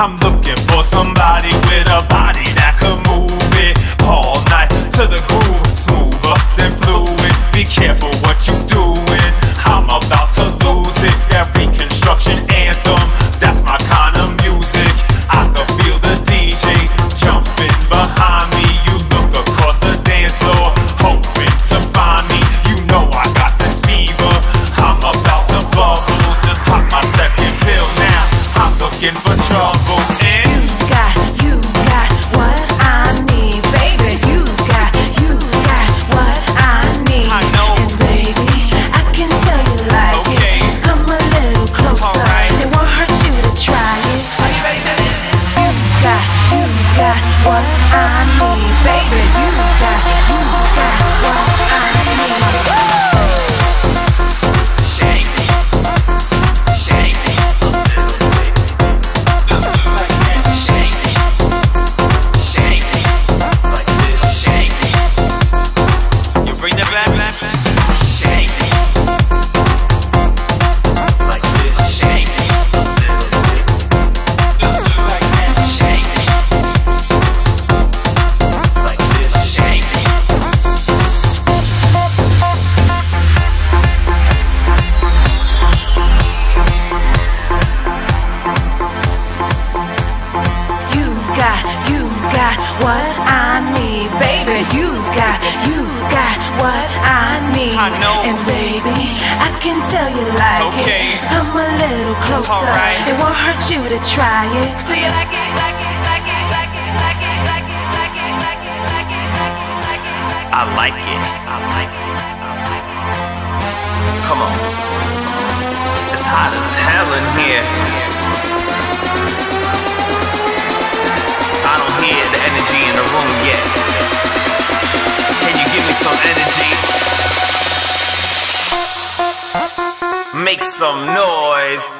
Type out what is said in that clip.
I'm looking for somebody with a body that can move it all night to the tell you like okay. it. Come a little closer. It won't hurt you to try it. Do you like it? Like? I like it. I like it. I like it. Come on. It's hot as hell in here. I don't hear the energy in the room yet. Can you give me some energy? make some noise.